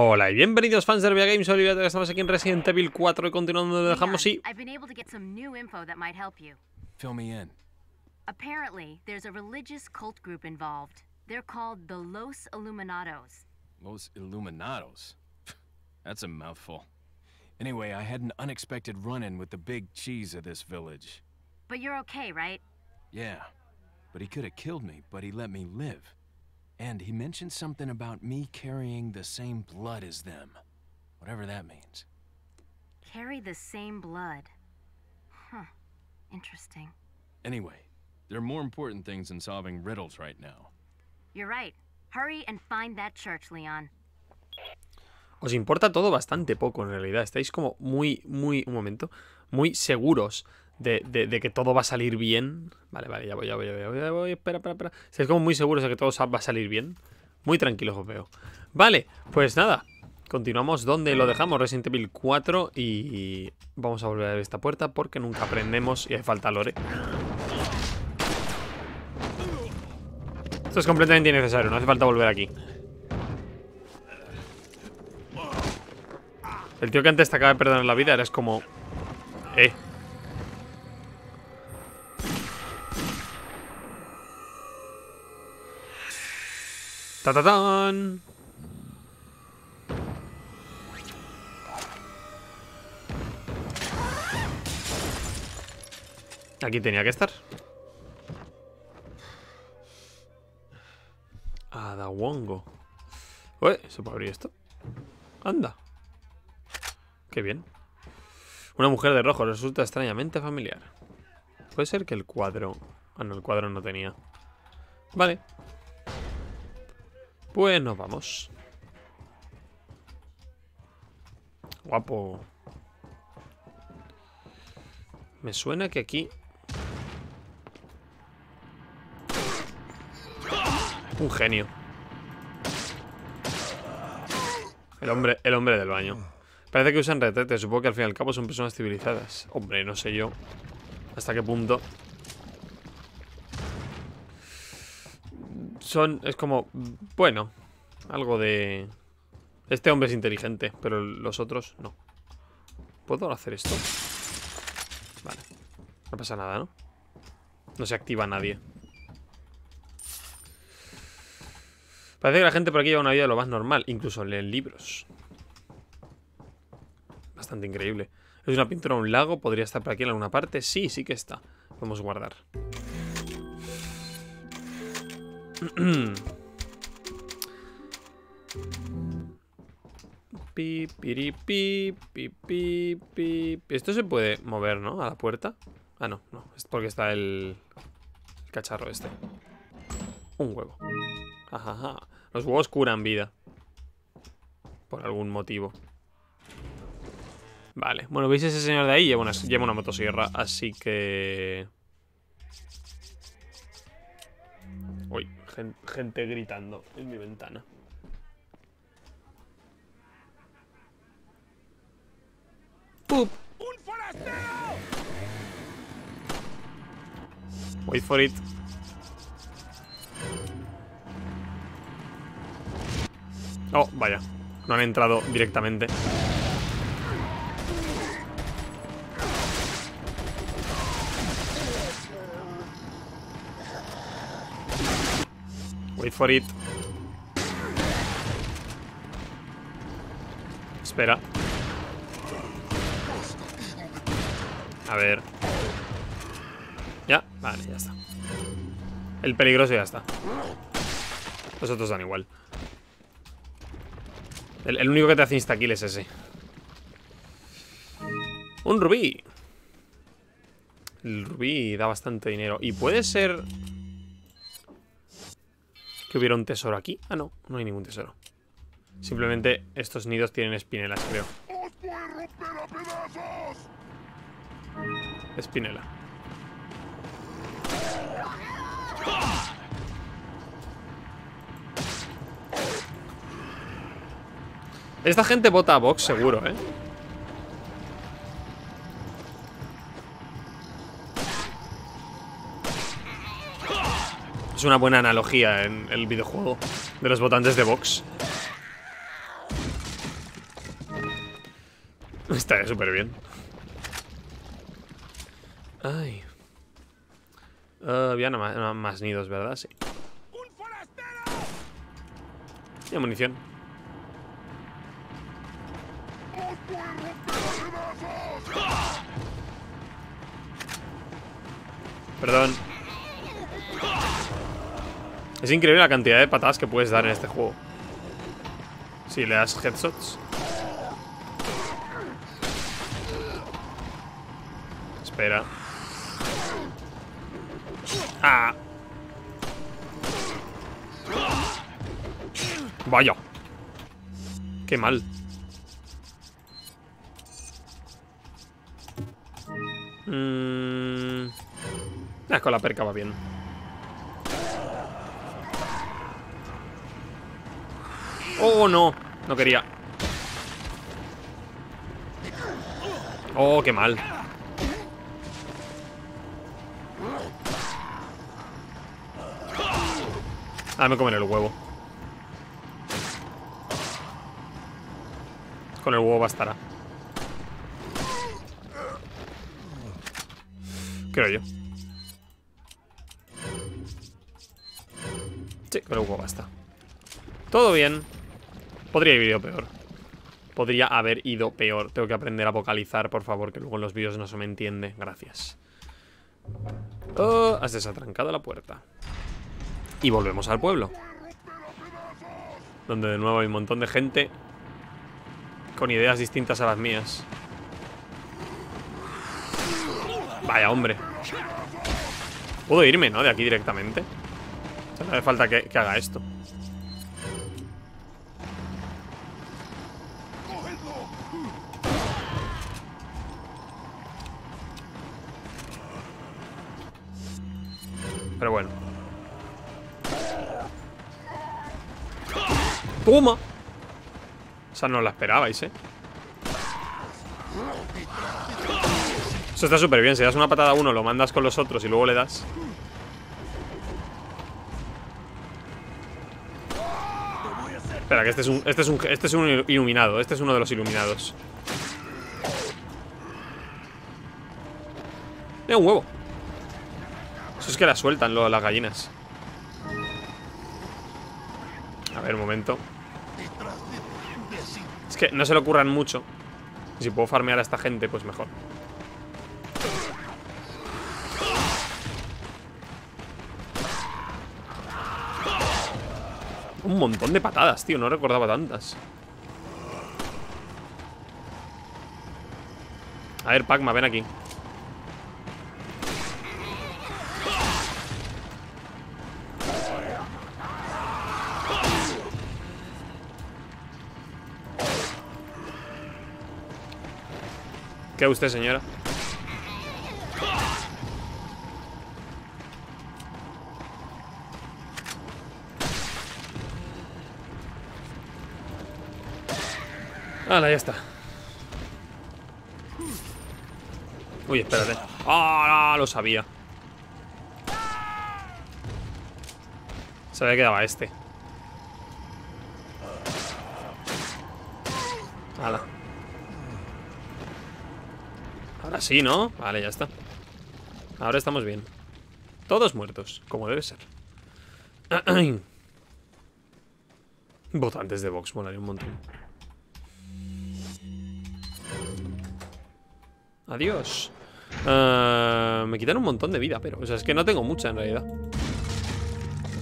Hola y bienvenidos fans de Herbia Games, Olivia, estamos aquí en Resident Evil 4 y continuando donde dejamos y... I've been able to get some new info that might help you. Fill me in. Apparently, there's a religious cult group involved. They're called the Los Illuminados. Los Illuminados. That's a mouthful. Anyway, I had an unexpected run-in with the big cheese of this village. But you're okay, right? Yeah, but he could have killed me, but he let me live. And he mentioned something about me carrying the same blood as them. Whatever that means. Carry the same blood. Huh. Interesting. Anyway, there are more important things than solving riddles right now. You're right. Hurry and find that church, Leon. Os importa todo bastante poco en realidad, estáis como muy, muy, un momento, muy seguros de, de- que todo va a salir bien. Vale, vale, ya voy, ya voy, ya voy, ya voy, espera, espera, espera. Estáis como muy seguros de que todo va a salir bien. Muy tranquilos os veo. Vale, pues nada, continuamos donde lo dejamos, Resident Evil 4 y vamos a volver a esta puerta porque nunca aprendemos y hace falta lore. Esto es completamente innecesario, no hace falta volver aquí. El tío que antes te acaba de perdonar la vida eres como... Eh. Ta ta tan. Aquí tenía que estar. Adawongo. ¿se puede abrir esto? Anda. Qué bien. Una mujer de rojo resulta extrañamente familiar. Puede ser que el cuadro... Ah, no, el cuadro no tenía. Vale. Pues nos vamos. Guapo. Me suena que aquí... Un genio. El hombre, el hombre del baño. Parece que usan retrete, supongo que al fin y al cabo son personas civilizadas. Hombre, no sé yo hasta qué punto. Es como, bueno, algo de... Este hombre es inteligente, pero los otros no. ¿Puedo hacer esto? Vale. No pasa nada, ¿no? No se activa nadie. Parece que la gente por aquí lleva una vida de lo más normal, incluso leen libros. Bastante increíble. ¿Es una pintura de un lago? ¿Podría estar por aquí en alguna parte? Sí, sí que está. Podemos guardar. Pi, piri, pi, pi, pi. Esto se puede mover, ¿no? A la puerta. Ah, no, no. Es porque está el, cacharro este. Un huevo. Ajaja. Los huevos curan vida. Por algún motivo. Vale, bueno, ¿veis ese señor de ahí? Lleva una, lleva una motosierra, así que... Uy, gen- gente gritando en mi ventana. ¡Pup! Wait for it. Oh, vaya. No han entrado directamente. Wait for it. Espera. A ver. Ya, vale, ya está. El peligroso ya está. Los otros dan igual. El, único que te hace instakill es ese. Un rubí. El rubí da bastante dinero. Y puede ser que hubiera un tesoro aquí. Ah, no, no hay ningún tesoro. Simplemente estos nidos tienen espinelas, creo. Espinela. Esta gente vota a Vox seguro, ¿eh? Es una buena analogía en el videojuego de los votantes de Vox. Estaría súper bien. Ay. Ah, había más nidos, ¿verdad? Sí. Y munición. Perdón. Es increíble la cantidad de patadas que puedes dar en este juego. Si le das headshots. Espera. Ah. Vaya. Qué mal. Mmm... Ah, con la perca va bien. Oh, no. No quería. Oh, qué mal. Ah, me comen el huevo. Con el huevo bastará. Creo yo. Sí, con el huevo basta. Todo bien. Podría haber ido peor. Podría haber ido peor. Tengo que aprender a vocalizar, por favor, que luego en los vídeos no se me entiende. Gracias. Oh, has desatrancado la puerta. Y volvemos al pueblo. Donde de nuevo hay un montón de gente con ideas distintas a las mías. Vaya, hombre. Puedo irme, ¿no? De aquí directamente. O sea, no hace falta que, que haga esto. ¡Toma! O sea, no la esperabais, ¿eh? Eso está súper bien. Si das una patada a uno, lo mandas con los otros y luego le das. Espera, que este es un, este es un, este es un iluminado. Este es uno de los iluminados. Mira, un huevo. Eso es que la sueltan lo, las gallinas. A ver, un momento. Que no se le ocurran mucho. Si puedo farmear a esta gente, pues mejor. Un montón de patadas, tío. No recordaba tantas. A ver, Pacma, ven aquí. ¿Qué usted, señora? Hala, ya está. Uy, espérate. ¡Ah! lo sabía. Sabía que daba este. Sí, ¿no? Vale, ya está. Ahora estamos bien. Todos muertos, como debe ser. Votantes de Vox, molaría un montón. Adiós. Uh, me quitan un montón de vida, pero... O sea, es que no tengo mucha en realidad.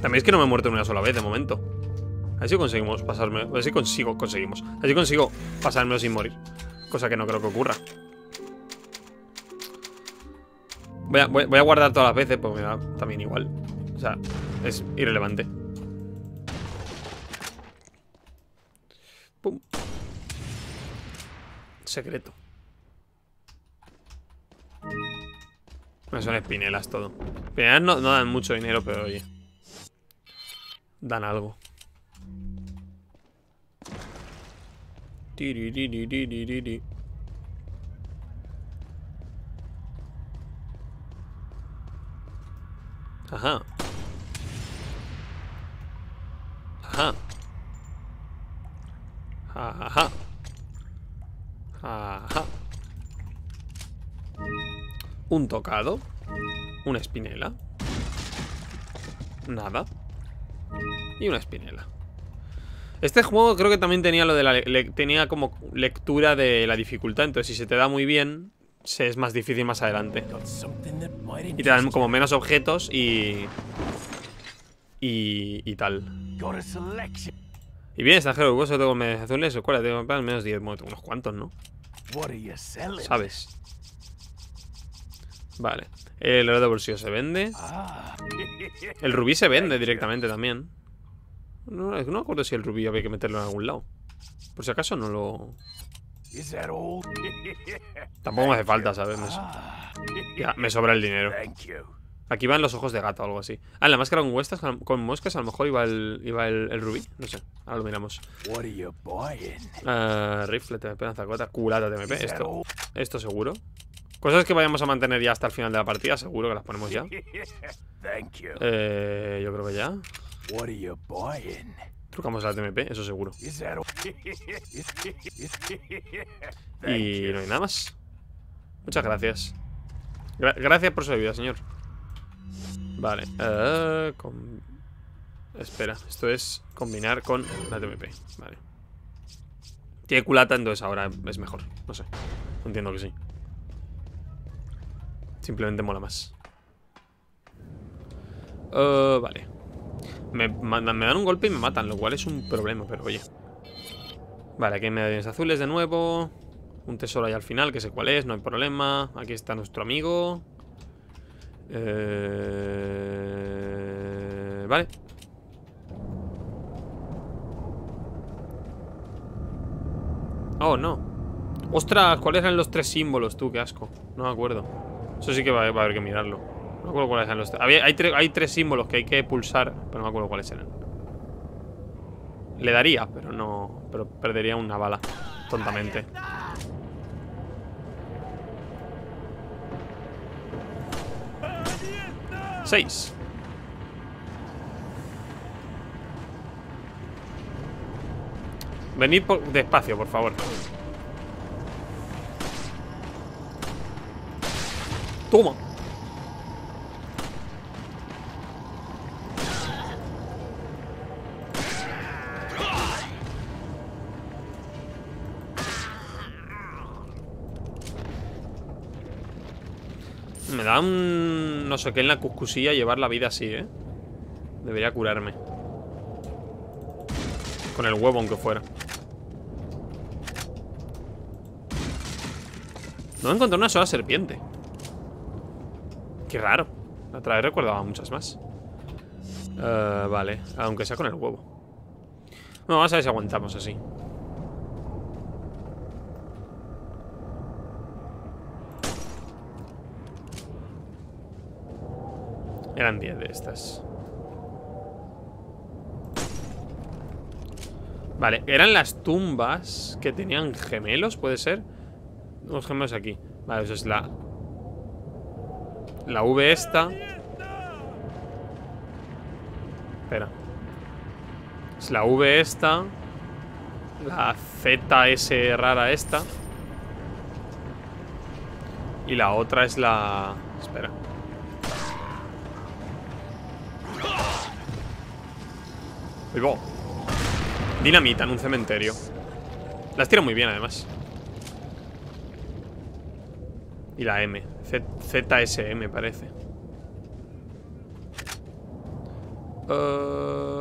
También es que no me he muerto una sola vez de momento. A ver si conseguimos pasarme... A ver si consigo... Conseguimos. A ver si consigo pasármelo sin morir. Cosa que no creo que ocurra. Voy a, guardar todas las veces, porque me da también igual. O sea, es irrelevante. Pum. Secreto. Son espinelas todo. Espinelas no, no dan mucho dinero, pero oye. Dan algo. Tiri, tiri, tiri, Ajá. Ajá. Ajá. Ajá. Un tocado. Una espinela. Nada. Y una espinela. Este juego creo que también tenía lo de la tenía como lectura de la dificultad. Entonces, si se te da muy bien, se es más difícil más adelante. Y te dan como menos objetos y. Y, y tal. Y bien, extranjero, hueso tengo medias azules, escuela, tengo menos 10, bueno, tengo unos cuantos, ¿no? ¿Sabes? Vale. El oro de bolsillo se vende. El rubí se vende directamente también. No, no me acuerdo si el rubí había que meterlo en algún lado. Por si acaso no lo... Tampoco me hace falta, ¿sabes? Ya, me sobra el dinero. Aquí van los ojos de gato o algo así. Ah, la máscara con, huestas, con moscas a lo mejor iba el, iba el, rubí. No sé, ahora lo miramos. Uh, rifle, TMP, lanzacota, culata, TMP. Esto, esto seguro. Cosas que vayamos a mantener ya hasta el final de la partida, seguro que las ponemos ya. Eh, yo creo que ya. Trucamos la TMP, eso seguro. Y no hay nada más. Muchas gracias. gracias por su ayuda, señor. Vale. Eh, espera, esto es combinar con la TMP. Vale. Tiene culata, entonces ahora es mejor. No sé. Entiendo que sí. Simplemente mola más. Uh, vale. Me, dan un golpe y me matan, lo cual es un problema, pero oye. Vale, aquí hay medallones azules de nuevo. Un tesoro ahí al final, que sé cuál es, no hay problema. Aquí está nuestro amigo. Eh... Vale. Oh, no. Ostras, ¿cuáles eran los tres símbolos, tú? Qué asco. No me acuerdo. Eso sí que va, a haber que mirarlo. No me acuerdo cuáles eran los tres. hay, hay tres símbolos que hay que pulsar, pero no me acuerdo cuáles eran. Le daría, pero no... Pero perdería una bala, tontamente. Seis. Venid despacio, por favor. Toma. No sé qué en la cuscusilla llevar la vida así, ¿eh? Debería curarme. Con el huevo, aunque fuera. No encontré una sola serpiente. Qué raro. La otra vez recordaba muchas más. Uh, vale, aunque sea con el huevo. Bueno, vamos a ver si aguantamos así. Eran 10 de estas. Vale, eran las tumbas que tenían gemelos, ¿puede ser? Los gemelos aquí. Vale, eso es la la V esta. Espera. Es la V esta. La ZS rara esta. Y la otra es la... Espera. Dinamita en un cementerio. Las tiro muy bien, además. Y la M. ZSM parece. Uh...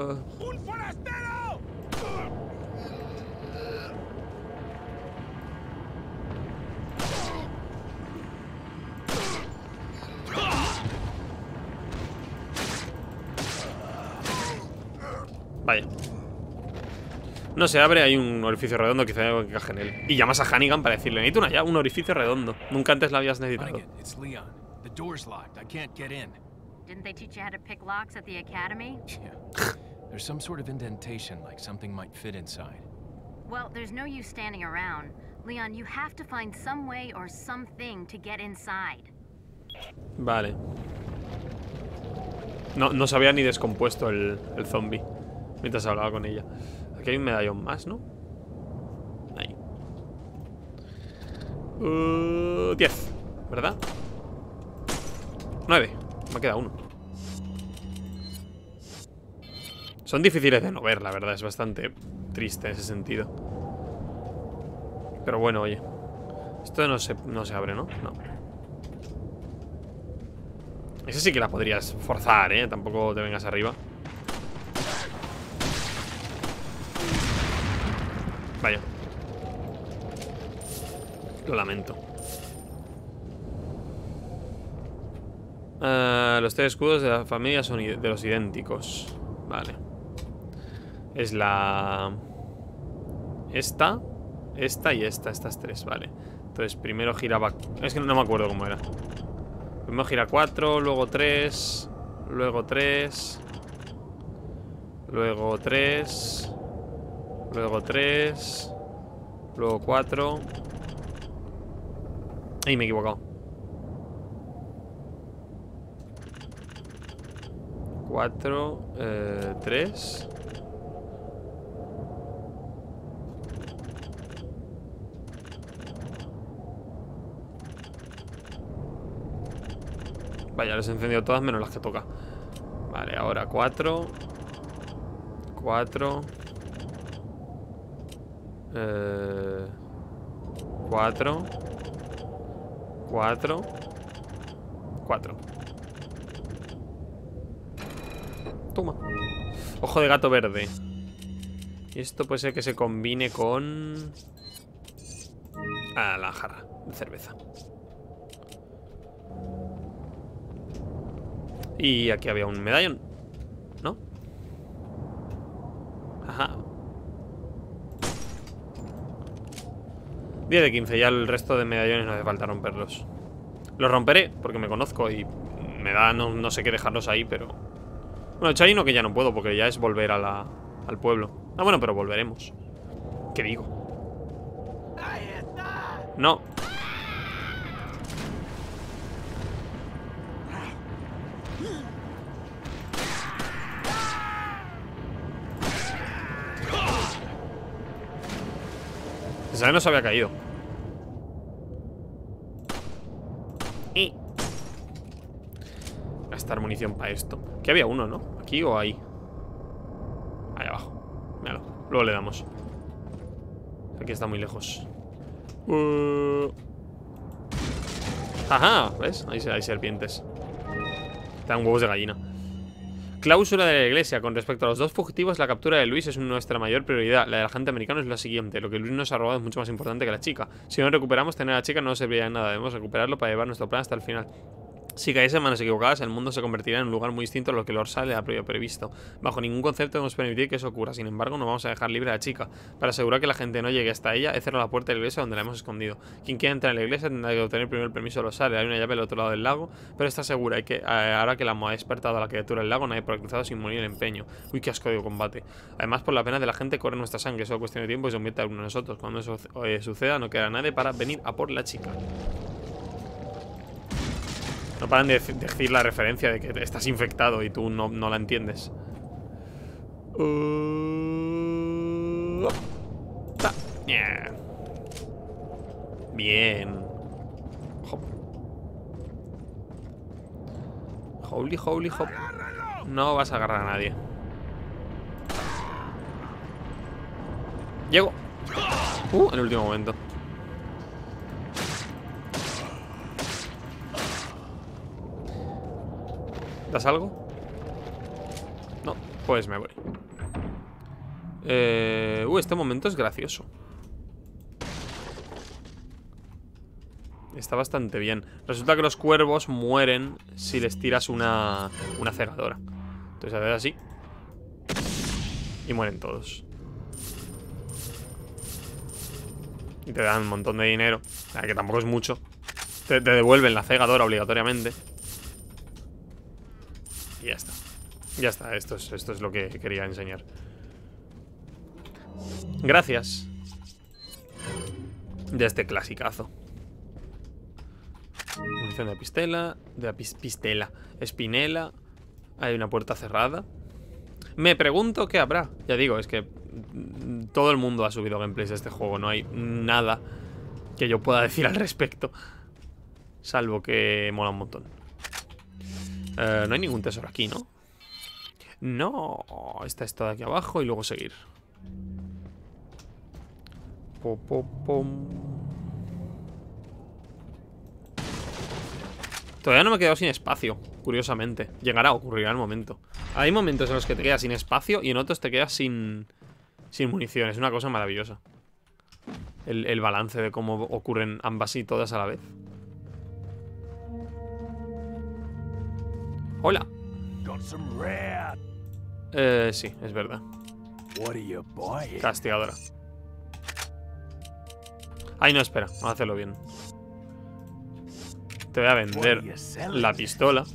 Vaya. No se abre, hay un orificio redondo, quizá algo que encaje en él. Y llamas a Hannigan para decirle, necesito una, ya, un orificio redondo. Nunca antes la habías necesitado. Didn't they teach you how to pick locks at the academy? Yeah. There's some sort of indentation, like something might fit inside. Well, there's no use standing around. Leon, you have to find some way or something to get inside. Vale. No, no se había ni descompuesto el, el zombie mientras hablaba con ella. Aquí hay un medallón más, ¿no? Ahí. Uh, 10, ¿verdad? 9. Me queda uno. Son difíciles de no ver, la verdad. Es bastante triste en ese sentido. Pero bueno, oye. Esto no se, no se abre, ¿no? No. Ese sí que la podrías forzar, ¿eh? Tampoco te vengas arriba. Vaya. Lo lamento. Uh, los tres escudos de la familia son de los idénticos. Vale. Es la... Esta, esta y esta, estas tres, vale. Entonces primero giraba... Es que no me acuerdo cómo era. Primero gira 4, luego 3, luego 3, luego 3, luego 3, luego 4. Ay, me he equivocado. 4, 3. Vaya, les he encendido todas menos las que toca. Vale, ahora 4. 4. 4. 4. 4. Toma. Ojo de gato verde. Y esto puede ser que se combine con... Ah, la jarra de cerveza. Y aquí había un medallón ¿No? Ajá 10 de 15 Ya el resto de medallones no hace falta romperlos Los romperé porque me conozco Y me da no, sé qué dejarlos ahí Pero... Bueno, ahí no que ya no puedo Porque ya es volver a al pueblo Ah, bueno, pero volveremos ¿Qué digo? No que no se había caído. Y... Gastar munición para esto. Aquí había uno, ¿no? ¿Aquí o ahí? Ahí abajo. Míralo. Luego le damos. Aquí está muy lejos. Uh... Ajá, ¿ves? Ahí hay serpientes. Están huevos de gallina. Cláusula de la iglesia. Con respecto a los dos fugitivos, la captura de Luis es nuestra mayor prioridad. La del agente americano es la siguiente. Lo que Luis nos ha robado es mucho más importante que la chica. Si no recuperamos, tener a la chica no serviría de nada. Debemos recuperarlo para llevar nuestro plan hasta el final. Si caes en manos equivocadas, el mundo se convertirá en un lugar muy distinto a lo que Lord Sale ha previsto. Bajo ningún concepto debemos permitir que eso ocurra. Sin embargo, no vamos a dejar libre a la chica. Para asegurar que la gente no llegue hasta ella, he cerrado la puerta de la iglesia donde la hemos escondido. Quien quiera entrar en la iglesia tendrá que obtener primero el permiso de Lord Sale. Hay una llave al otro lado del lago, pero está segura. Y que eh, ahora que la ha despertado a la criatura del lago, nadie ha cruzado sin morir el empeño. Uy, qué asco de combate. Además, por la pena de la gente, corre nuestra sangre. Es solo cuestión de tiempo y se convierte uno de nosotros. Cuando eso eh, suceda, no queda nadie para venir a por la chica. No paran de decir la referencia de que estás infectado y tú no, la entiendes. Uh, Bien. Holy, holy, hop. No vas a agarrar a nadie. Llego. Uh, en el último momento. ¿Das algo? No, pues me voy. Uh, este momento es gracioso. Está bastante bien. Resulta que los cuervos mueren Si les tiras una, una cegadora. Entonces haces así. Y mueren todos. Y te dan un montón de dinero. Que tampoco es mucho. Te devuelven la cegadora obligatoriamente ya está. Ya está, esto es, esto es lo que quería enseñar. Gracias. De este clasicazo. Munición de pistela. De pistela. Espinela. Hay una puerta cerrada. Me pregunto qué habrá. Ya digo, es que todo el mundo ha subido gameplays de este juego. No hay nada que yo pueda decir al respecto. Salvo que mola un montón. Eh, no hay ningún tesoro aquí, ¿no? No, esta está de aquí abajo y luego seguir. Po. Todavía no me he quedado sin espacio, curiosamente. Llegará, ocurrirá el momento. Hay momentos en los que te quedas sin espacio y en otros te quedas sin, sin munición. Es una cosa maravillosa. El, el balance de cómo ocurren ambas y todas a la vez. Hola. Eh, sí, es verdad. Castigadora. Ay, no, espera. Vamos a hacerlo bien. Te voy a vender la pistola.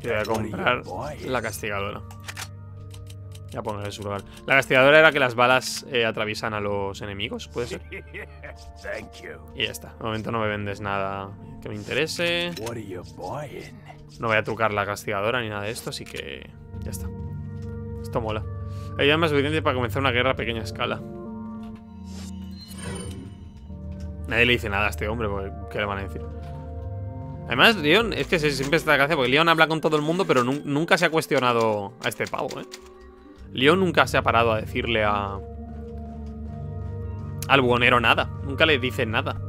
Te voy a comprar la castigadora. Ya poner en su lugar. La castigadora era que las balas eh, atraviesan a los enemigos, puede ser. Thank you. Y ya está. De momento no me vendes nada que me interese. No voy a trucar la castigadora ni nada de esto, así que ya está. Esto mola. Hay ya más suficiente para comenzar una guerra a pequeña escala. Nadie le dice nada a este hombre, porque ¿qué le van a decir? Además, Leon, es que siempre está de gracia, porque Leon habla con todo el mundo, pero nun- nunca se ha cuestionado a este pavo, ¿eh? Leon nunca se ha parado a decirle a... Al buhonero nada. Nunca le dice nada.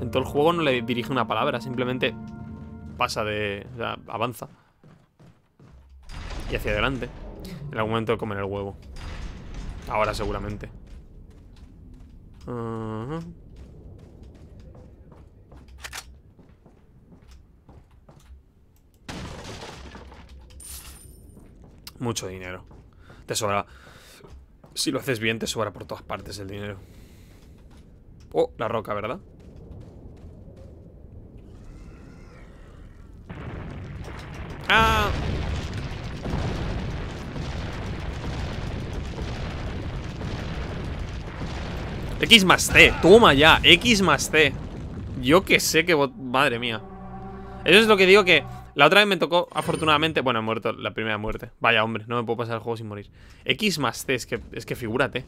En todo el juego no le dirige una palabra, simplemente pasa de. O sea, avanza. Y hacia adelante. En algún momento comer el huevo. Ahora seguramente. Mucho dinero. Te sobra. Si lo haces bien, te sobra por todas partes el dinero. Oh, la roca, ¿verdad? Ah. X más T, toma ya, X más T. Yo que sé que... Madre mía. Eso es lo que digo que... La otra vez me tocó, afortunadamente... Bueno, he muerto la primera muerte. Vaya, hombre, no me puedo pasar el juego sin morir. X más T, es que, es que figúrate.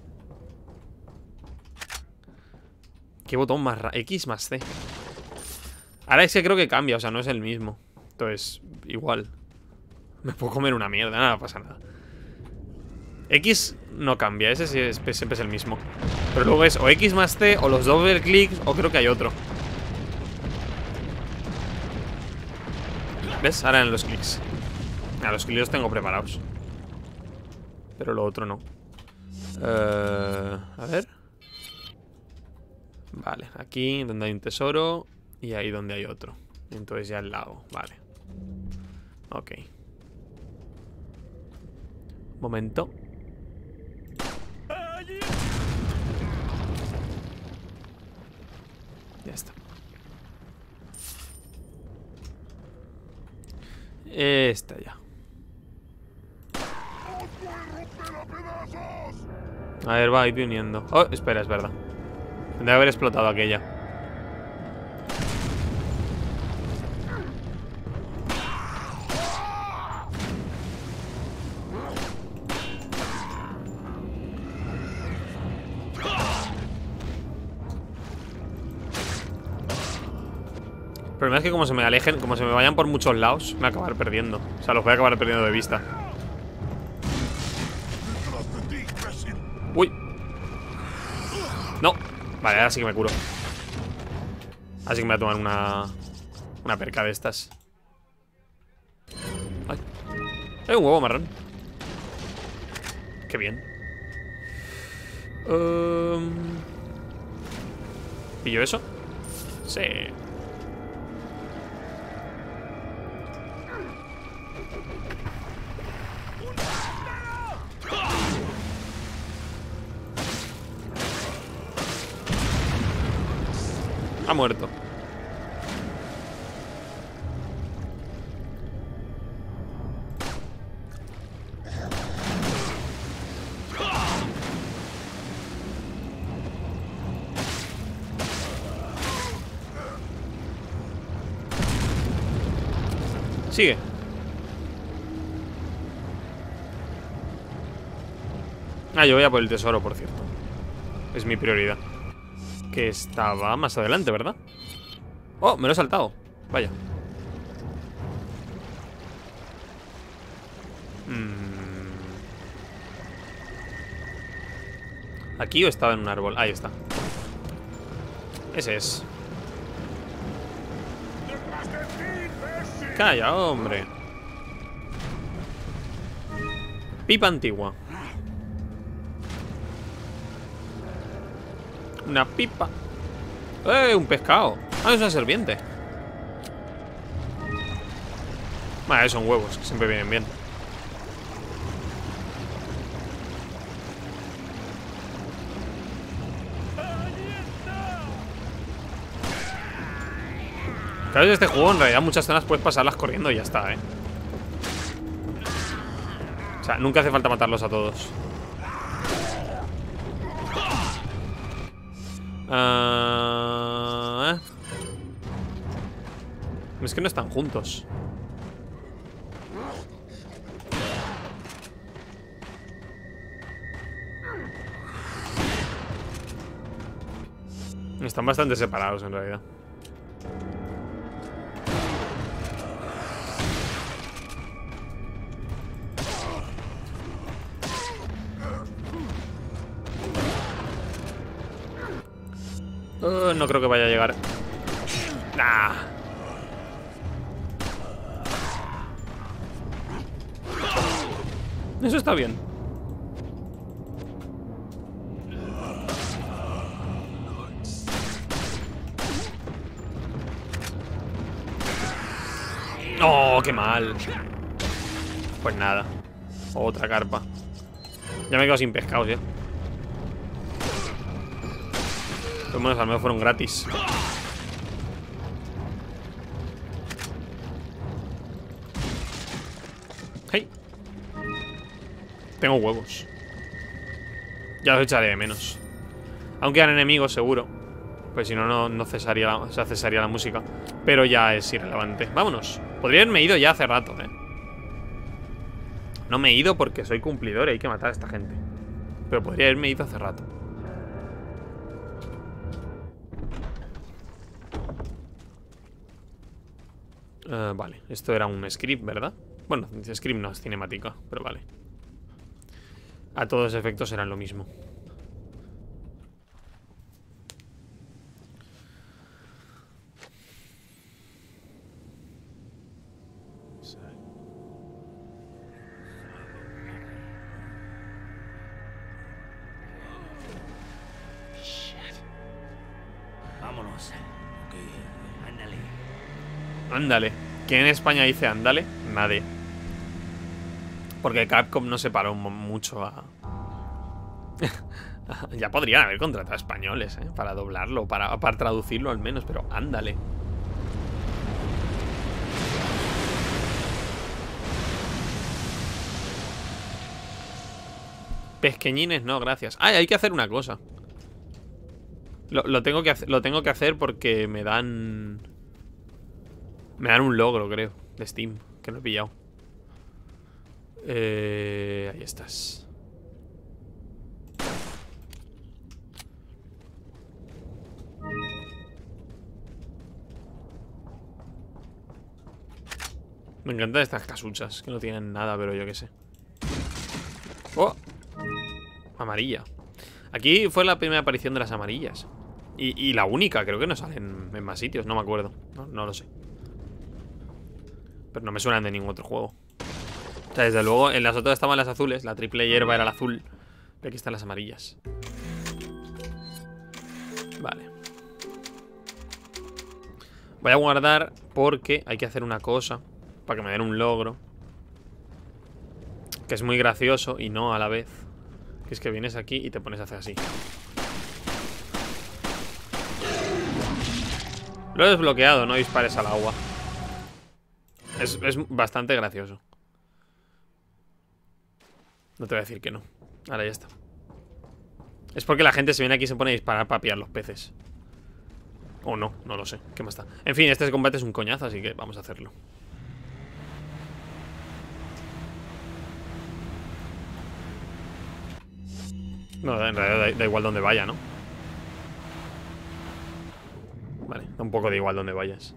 ¿Qué botón más ra- X más C. Ahora es que creo que cambia, o sea, no es el mismo. Entonces, igual. Me puedo comer una mierda, nada, pasa nada. X no cambia, ese siempre es el mismo. Pero luego es o X más C, o los doble clicks, o creo que hay otro. ¿Ves? Ahora en los clics. A los clics los tengo preparados. Pero lo otro no. Eh, a ver. Vale, aquí donde hay un tesoro y ahí donde hay otro. Entonces ya al lado, vale. Ok. Momento. Ya está. Esta ya. A ver, va, ir viniendo. Oh, espera, es verdad. Tendría que haber explotado aquella. Problema es que como se me alejen, como se me vayan por muchos lados, me voy a acabar perdiendo. O sea, los voy a acabar perdiendo de vista. Uy. No. Vale, ahora sí que me curo. Así que me voy a tomar una... Una perca de estas. Ay. Hay un huevo marrón. Qué bien. Um... ¿Pillo eso? Sí. Ha muerto. Sigue. Ah, yo voy a por el tesoro, por cierto. Es mi prioridad. Que estaba más adelante, ¿verdad? Oh, me lo he saltado. Vaya. Mm. ¿Aquí o estaba en un árbol? Ahí está. Ese es. Calla, hombre. Pipa antigua. Una pipa. ¡Eh! Un pescado. Ah, es una serpiente. Vale, son huevos, que siempre vienen bien. Claro, este juego en realidad muchas zonas puedes pasarlas corriendo y ya está, ¿eh? O sea, nunca hace falta matarlos a todos. Ah, Es que no están juntos. Están bastante separados en realidad. Uh, no creo que vaya a llegar. Nah. Eso está bien. ¡Oh, qué mal! Pues nada. Otra carpa. Ya me he quedado sin pescados, ya. Los menos al menos fueron gratis. Hey. Tengo huevos. Ya los echaré de menos. Aunque eran enemigos, seguro. Pues si no, no, cesaría la, cesaría la música. Pero ya es irrelevante. Vámonos. Podría haberme ido ya hace rato, eh. No me he ido porque soy cumplidor y hay que matar a esta gente. Pero podría haberme ido hace rato. Eh, vale, esto era un script, ¿verdad? Bueno, script no es cinemática, pero vale. A todos efectos eran lo mismo. ¿Quién en España dice ándale? Nadie. Porque Capcom no se paró mu- mucho a... ya podrían haber contratado españoles, ¿eh? Para doblarlo, para, para traducirlo al menos, pero ándale. Pesqueñines, no, gracias. Ah, hay que hacer una cosa. Lo, lo tengo que lo tengo que hacer porque me dan... Me dan un logro, creo, de Steam, que no he pillado. Eh, ahí estás. Me encantan estas casuchas, que no tienen nada, pero yo qué sé. ¡Oh! Amarilla. Aquí fue la primera aparición de las amarillas. Y, la única, creo que no salen en más sitios, no me acuerdo. No lo sé. Pero no me suenan de ningún otro juego. O sea, desde luego, en las otras estaban las azules, la triple hierba era la azul. Pero aquí están las amarillas. Vale. Voy a guardar porque hay que hacer una cosa para que me den un logro. Que es muy gracioso y no a la vez. Que es que vienes aquí y te pones a hacer así. Lo he desbloqueado, no dispares al agua. Es, es bastante gracioso. No te voy a decir que no. Ahora ya está. Es porque la gente se viene aquí y se pone a disparar para pillar los peces. O no, no lo sé. ¿Qué más está? En fin, este combate es un coñazo, así que vamos a hacerlo. No, en realidad da, da igual donde vaya, ¿no? Vale, da un poco de igual donde vayas.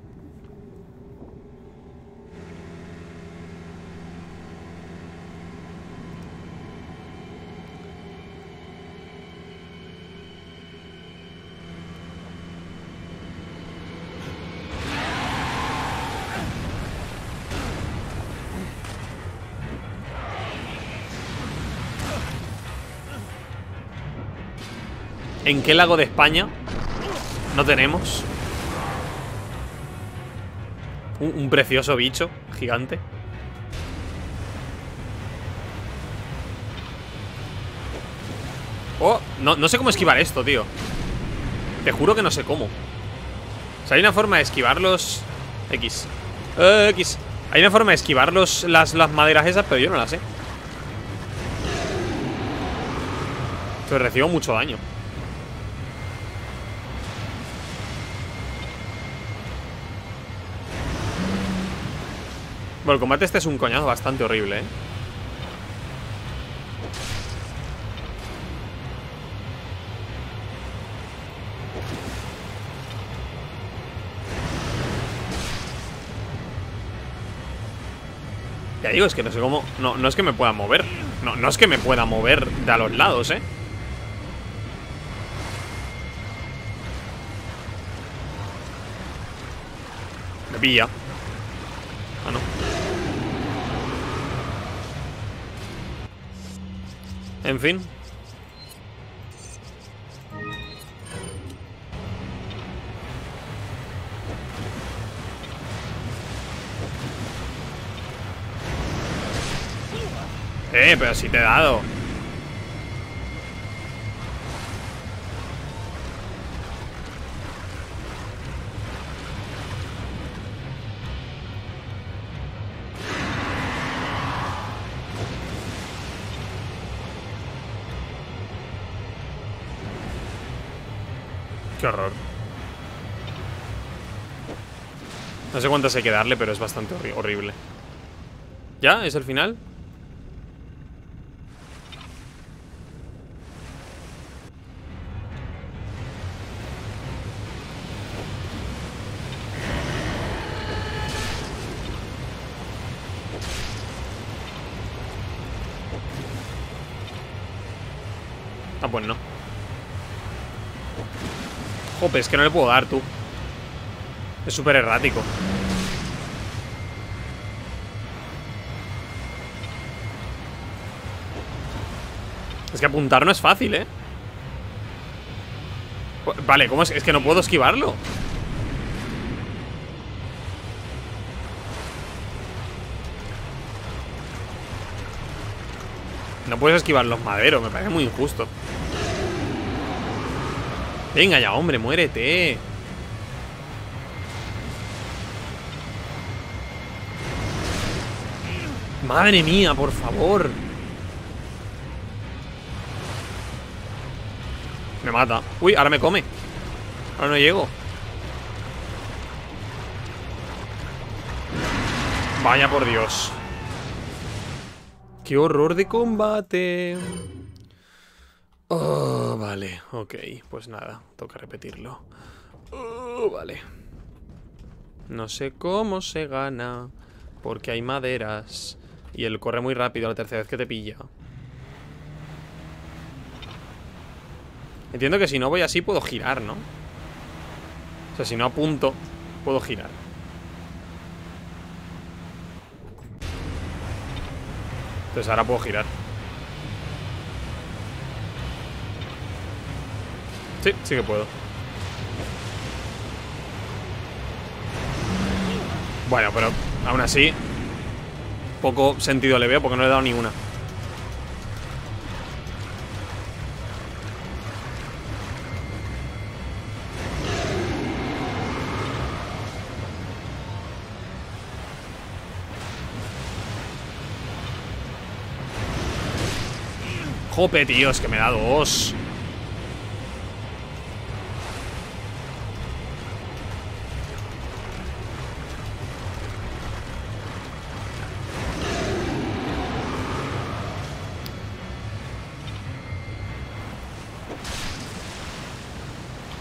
¿En qué lago de España no tenemos? Un, precioso bicho gigante. Oh, no, no sé cómo esquivar esto, tío. Te juro que no sé cómo. O sea, hay una forma de esquivarlos... X. Eh, X. Hay una forma de esquivar los, las, las maderas esas, pero yo no las sé. Pero recibo mucho daño. Bueno, el combate este es un coñazo bastante horrible, ¿eh? Ya digo, es que no sé cómo... No, no es que me pueda mover. No, no es que me pueda mover de a los lados, ¿eh? Me pilla. En fin. Eh, pero si te he dado. Cuántas hay que darle, pero es bastante horri- horrible. ¿Ya? ¿Es el final? Ah, pues no. Es que no le puedo dar, tú. Es súper errático. Es que apuntar no es fácil, ¿eh? Vale, ¿cómo es? Es que no puedo esquivarlo. No puedes esquivar los maderos, me parece muy injusto. Venga ya, hombre, muérete. Madre mía, por favor. Mata. Uy, ahora me come. Ahora no llego. Vaya por Dios. Qué horror de combate. Oh, vale, ok. Pues nada, toca repetirlo. Oh, vale. No sé cómo se gana. Porque hay maderas. Y él corre muy rápido la tercera vez que te pilla. Entiendo que si no voy así puedo girar, ¿no? O sea, si no apunto, puedo girar. Entonces ahora puedo girar. Sí, sí que puedo. Bueno, pero aún así Poco sentido le veo porque no le he dado ni una Jope, tío, es que me da dos.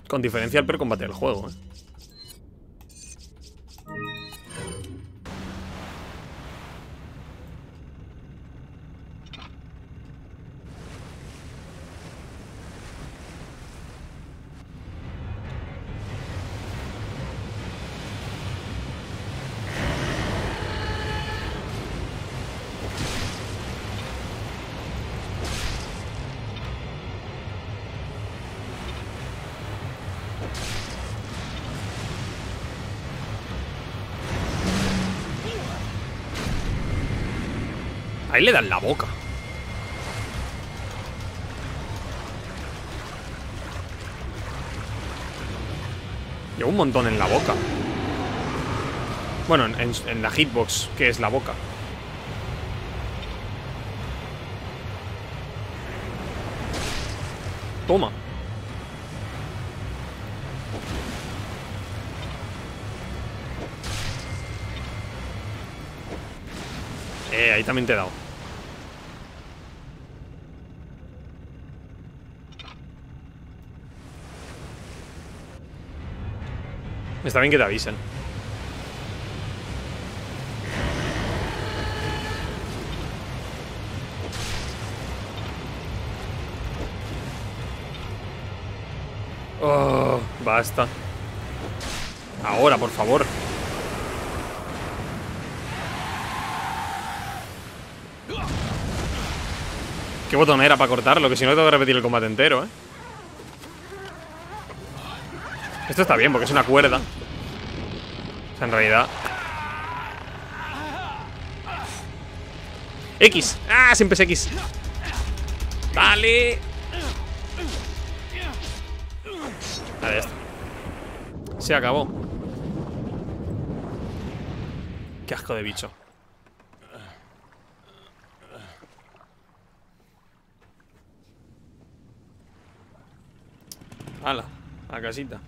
Con diferencia el per combate del juego. ¿eh? Ahí le dan la boca. Lleva un montón en la boca. Bueno, en, en- en la hitbox, que es la boca. Toma. Eh, ahí también te he dado. Está bien que te avisen. Oh, basta. Ahora, por favor. ¿Qué botón era para cortarlo? Que si no tengo que repetir el combate entero, ¿eh? Esto está bien porque es una cuerda. O sea, en realidad... X. Ah, siempre es X. Dale. Vale, ya está. Se acabó. Qué asco de bicho. Hala, a casita.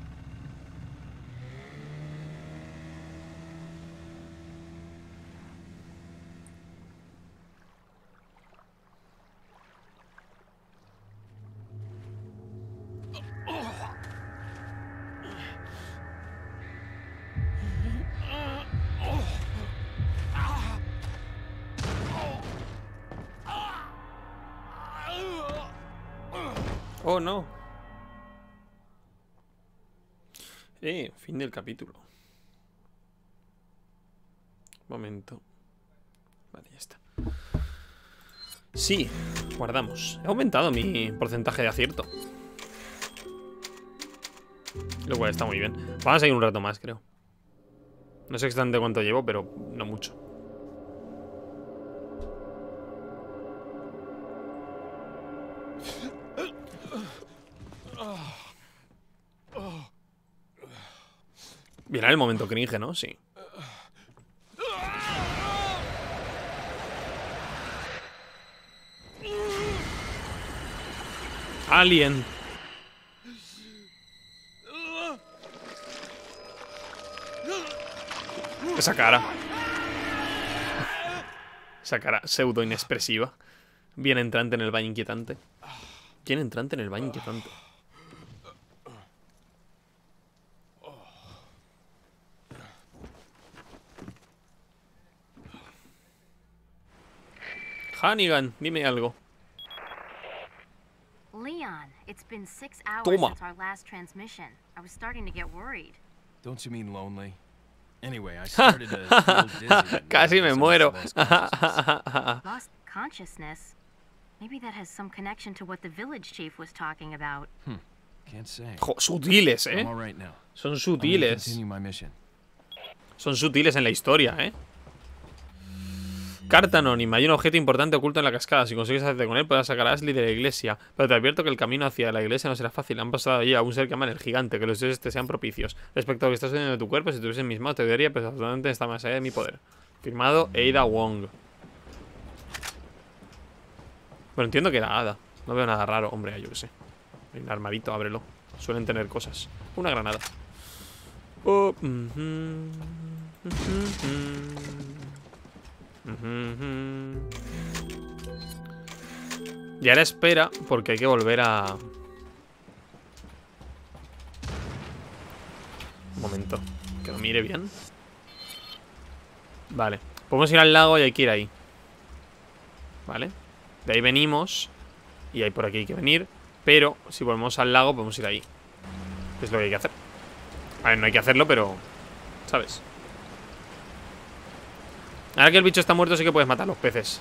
Eh, fin del capítulo. Momento. Vale, ya está. Sí, guardamos. He aumentado mi porcentaje de acierto. Lo cual está muy bien. Vamos a ir un rato más, creo. No sé exactamente cuánto llevo, pero no mucho. Viene el momento cringe, ¿no? Sí. Alien. Esa cara. Esa cara pseudo inexpresiva. Bien entrante en el baño inquietante. Bien entrante en el baño inquietante. Hannigan, dime algo. Leon, it's been six hours Toma. since our last transmission. I was starting to get worried. Don't you mean lonely? Anyway, I started to feel dizzy. Casi me muero. lost consciousness. Maybe that has some connection to what the village chief was talking about. Can't say. Jo, sutiles, eh. I'm all right now. Son I'm sutiles. continue my mission. Son sutiles en la historia, ¿eh? Carta anónima. Hay un objeto importante oculto en la cascada. Si consigues hacerte con él, podrás sacar a Ashley de la iglesia. Pero te advierto que el camino hacia la iglesia no será fácil. Han pasado allí a un ser que llaman el gigante. Que los dioses te sean propicios. Respecto a lo que estás sucediendo de tu cuerpo, si tuviese en mis manos, te daría, pero absolutamente está más allá de mi poder. Firmado Ada Wong. Bueno, entiendo que era Ada. No veo nada raro. Hombre, yo qué sé. Hay un ábrelo. Suelen tener cosas. Una granada. Oh. Y ahora espera, porque hay que volver a... Un momento. Que lo mire bien. Vale. Podemos ir al lago y hay que ir ahí. Vale. De ahí venimos. Y hay por aquí hay que venir. Pero si volvemos al lago podemos ir ahí. Es lo que hay que hacer. A ver, no hay que hacerlo, pero... ¿Sabes? Ahora que el bicho está muerto sí que puedes matar los peces.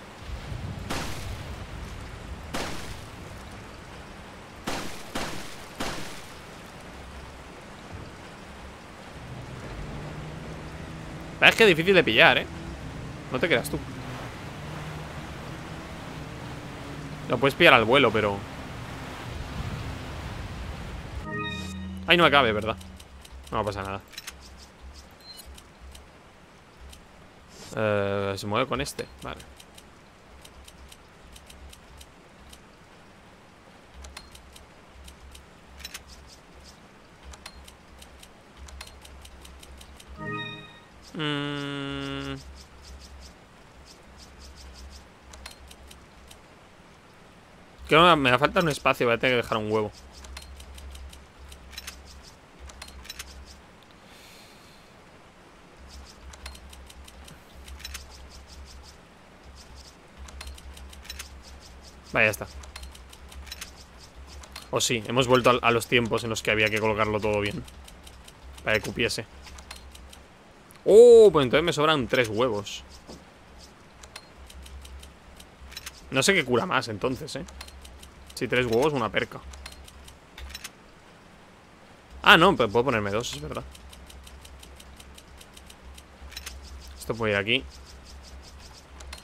Es que es difícil de pillar, ¿eh? No te creas tú. Lo puedes pillar al vuelo, pero... Ahí no me cabe, ¿verdad? No pasa nada. Eh, se mueve con este, vale. Mm. Creo que me va a faltar un espacio, voy a tener que dejar un huevo. Ya está. O sí, hemos vuelto a, los tiempos en los que había que colocarlo todo bien. Para que cupiese. Oh, pues entonces me sobran tres huevos. No sé qué cura más entonces, ¿eh? Si tres huevos, una perca. Ah, no, pero puedo ponerme dos, es verdad. Esto puede ir aquí.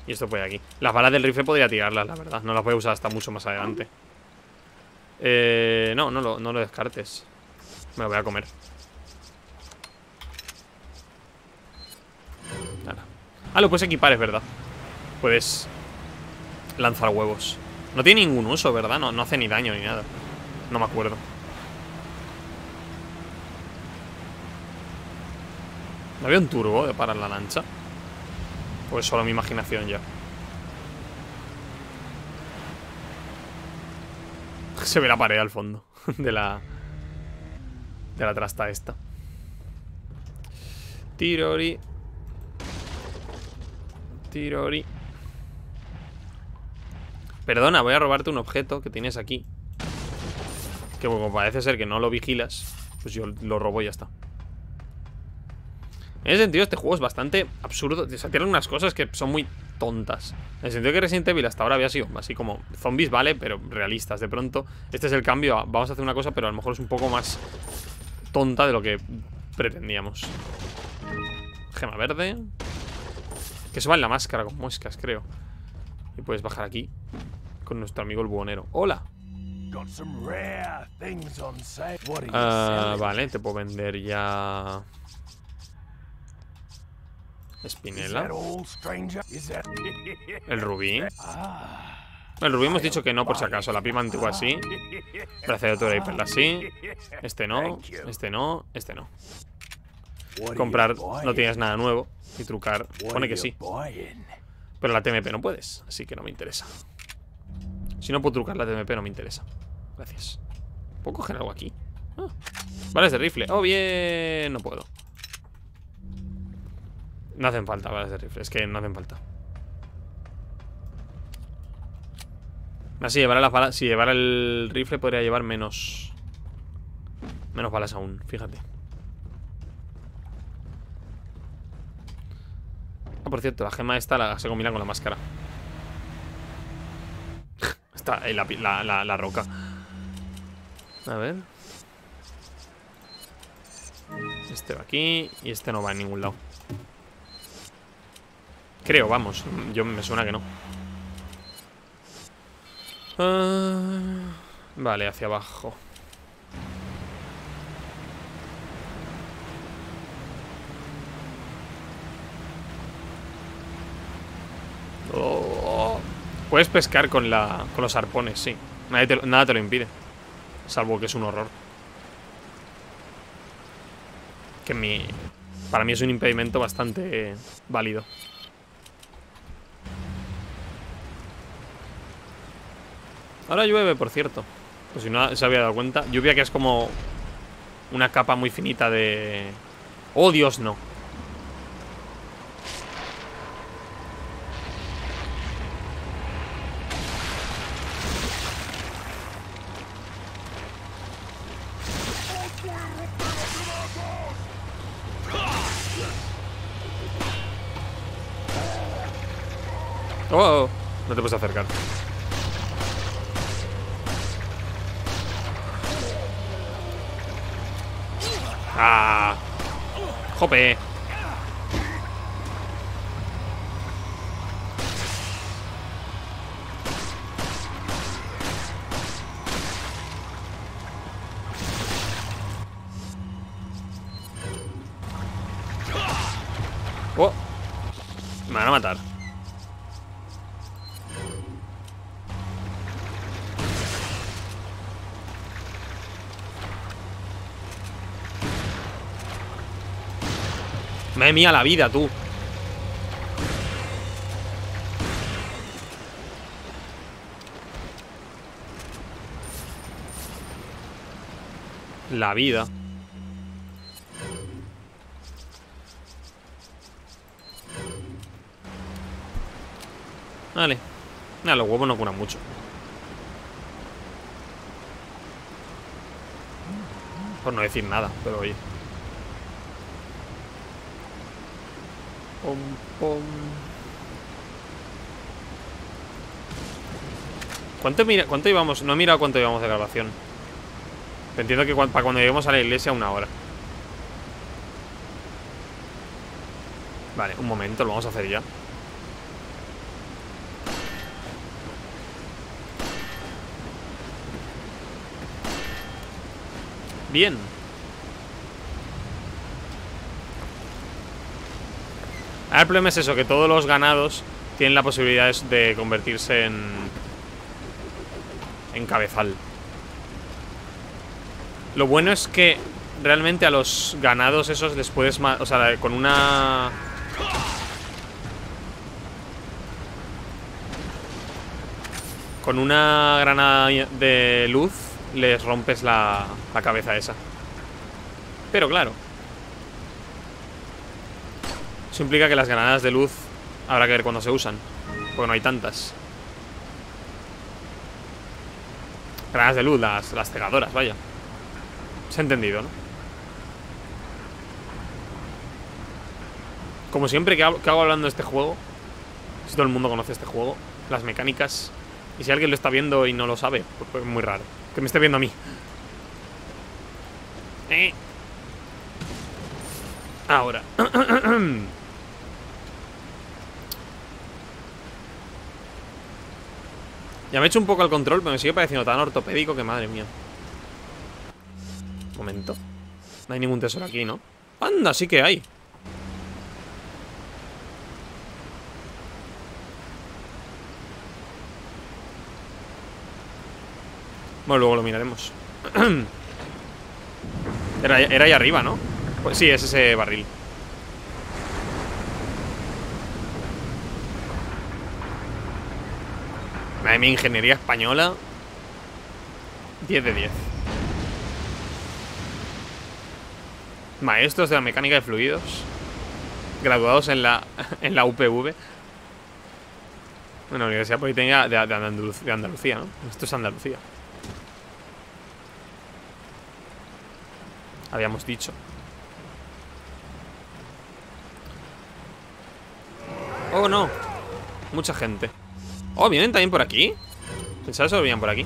Y esto puede aquí. Las balas del rifle podría tirarlas, la verdad. No las voy a usar hasta mucho más adelante. Eh, no, no lo, no lo descartes. Me lo voy a comer. Nada. Ah, lo puedes equipar, es verdad. Puedes lanzar huevos. No tiene ningún uso, ¿verdad? No, no hace ni daño ni nada. No me acuerdo. ¿No había un turbo de parar la lancha? ¿O es solo mi imaginación ya? Se ve la pared al fondo de la... De la trasta esta. Tirori. Tirori. Perdona, voy a robarte un objeto que tienes aquí. Que como parece ser que no lo vigilas, pues yo lo robo y ya está. En ese sentido, este juego es bastante absurdo. O sea, tiene unas cosas que son muy tontas. En el sentido que Resident Evil hasta ahora había sido así como zombies, vale, pero realistas. De pronto, este es el cambio. Vamos a hacer una cosa, pero a lo mejor es un poco más tonta de lo que pretendíamos. Gema verde. Que se va en la máscara con muescas, creo. Y puedes bajar aquí con nuestro amigo el buhonero. ¡Hola! Ah, vale, te puedo vender ya... Espinela. El rubí. El rubí hemos dicho que no por si acaso. La pima antigua sí. Brazalete y perla sí. Este no. Este no. Este no. Comprar no tienes nada nuevo. Y trucar pone que sí. Pero la TMP no puedes. Así que no me interesa. Si no puedo trucar la TMP no me interesa. Gracias. ¿Puedo coger algo aquí? Ah. Balas de rifle. Oh, bien. No puedo. No hacen falta balas de rifle. Es que no hacen falta. Así, llevar las balas. Si llevar el rifle podría llevar menos. Menos balas aún, fíjate. Ah, por cierto, la gema esta la, se combina con la máscara. Está ahí la, la, la, roca. A ver. Este va aquí y este no va a ningún lado. Creo, vamos. Yo me suena que no. Ah, vale, hacia abajo. Oh. Puedes pescar con, la, con los arpones, sí. Nada te, nada te lo impide. Salvo que es un horror. Que mi, para mí es un impedimento bastante válido. Ahora llueve, por cierto. Pues si no se había dado cuenta. Lluvia que es como una capa muy finita de... Oh, Dios, no. Mía, la vida, tú. La vida. Vale. Nada, los huevos no curan mucho. Por no decir nada, pero oye. Pom, pom. ¿Cuánto, mira, ¿Cuánto íbamos? No he mirado cuánto íbamos de grabación. Entiendo que para cuando lleguemos a la iglesia una hora. Vale, un momento, lo vamos a hacer ya. Bien. Ahora el problema es eso, que todos los ganados tienen la posibilidad de convertirse en... En cabezal. Lo bueno es que realmente a los ganados esos les puedes... O sea, con una... Con una granada de luz les rompes la, la cabeza esa. Pero claro. Eso implica que las granadas de luz habrá que ver cuándo se usan. Porque no hay tantas. Granadas de luz, las, las cegadoras, vaya. Se ha entendido, ¿no? Como siempre que hago, hablando de este juego, si todo el mundo conoce este juego, las mecánicas. Y si alguien lo está viendo y no lo sabe, pues es muy raro. Que me esté viendo a mí. Eh. Ahora. ya me he hecho un poco al control, pero me sigue pareciendo tan ortopédico que madre mía. Momento. No hay ningún tesoro aquí, ¿no? Anda, sí que hay. Bueno, luego lo miraremos. era, era ahí arriba, ¿no? Pues sí, es ese barril. Madre mía, ingeniería española. 10 de 10. Maestros de la mecánica de fluidos. Graduados en la, en la UPV. Bueno, Universidad Politécnica de, de, de Andalucía, ¿no? Esto es Andalucía. Habíamos dicho. Oh, no. Mucha gente. Oh, ¿vienen también por aquí? Pensaba que venían por aquí.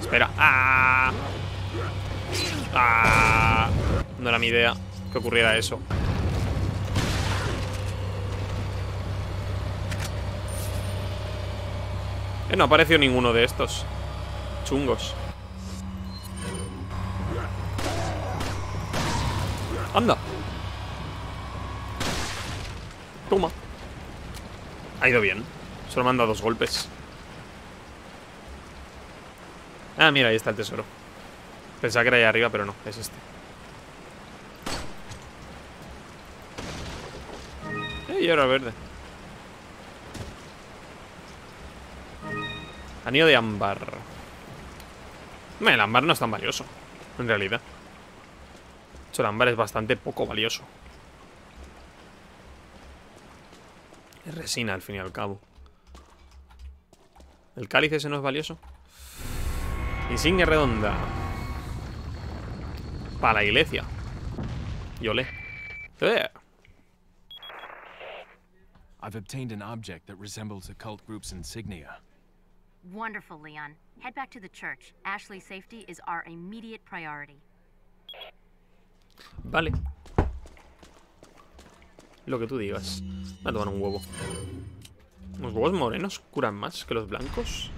Espera. ¡Ah! ¡Ah! No era mi idea que ocurriera eso. Eh, no apareció ninguno de estos chungos. Anda. Toma. Ha ido bien. Solo me dos golpes. Ah, mira, ahí está el tesoro. Pensaba que era ahí arriba, pero no, es este. Eh, y ahora verde. Anillo de ámbar. el ámbar no es tan valioso. En realidad. De hecho, el ámbar es bastante poco valioso. Es resina, al fin y al cabo. ¿El cáliz ese no es valioso? Insignia redonda. Para la iglesia. Y olé. ¡Eh! I've obtained an object that resembles the cult group's insignia. Wonderful, Leon. Head back to the church. Ashley's safety is our immediate priority. Vale. Lo que tú digas. Voy a tomar un huevo. ¿Los huevos morenos curan más que los blancos?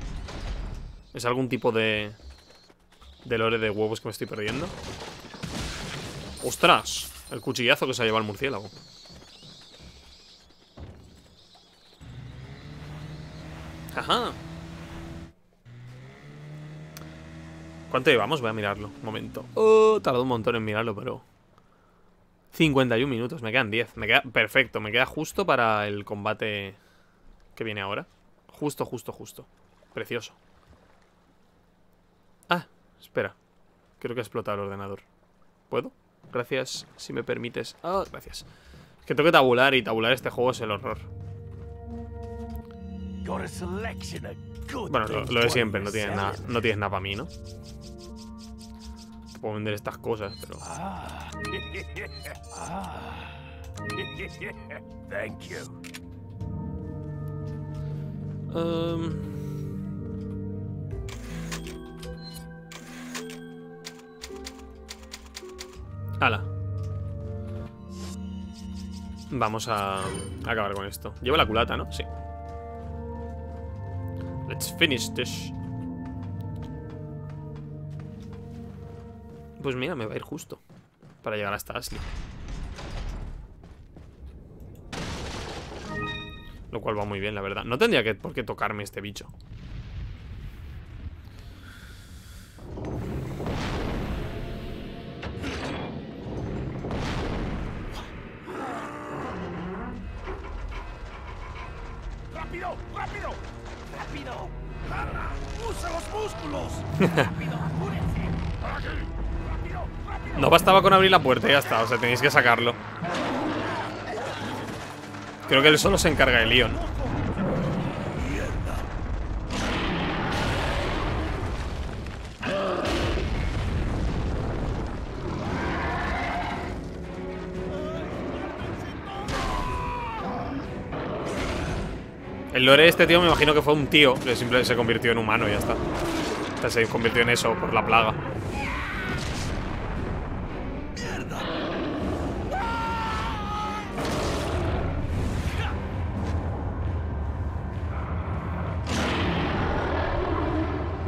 ¿Es algún tipo de... De lore de huevos que me estoy perdiendo? ¡Ostras! El cuchillazo que se ha llevado el murciélago. Ajá. ¿Cuánto llevamos? Voy a mirarlo. Un momento. Oh, tardó un montón en mirarlo, pero... 51 minutos. Me quedan 10. Me queda perfecto. Me queda justo para el combate que viene ahora. Justo, justo, justo. Precioso. Ah, espera. Creo que ha explotado el ordenador. ¿Puedo? Gracias, si me permites. Ah, gracias. Es que tengo que tabular y tabular este juego es el horror. Bueno, lo, de siempre, no tienes nada, no tienes nada para mí, ¿no? Puedo vender estas cosas, pero. Ah. ah. Thank you. Hala. Vamos a acabar con esto. Llevo la culata, ¿no? Sí. Let's finish this. Pues mira, me va a ir justo para llegar hasta Ashley. Lo cual va muy bien, la verdad. No tendría que, por qué tocarme este bicho. No bastaba con abrir la puerta y ya está. O sea, tenéis que sacarlo. Creo que él solo se encarga de Leon. El lore de este tío me imagino que fue un tío que simplemente se convirtió en humano y ya está. O sea, se convirtió en eso por la plaga.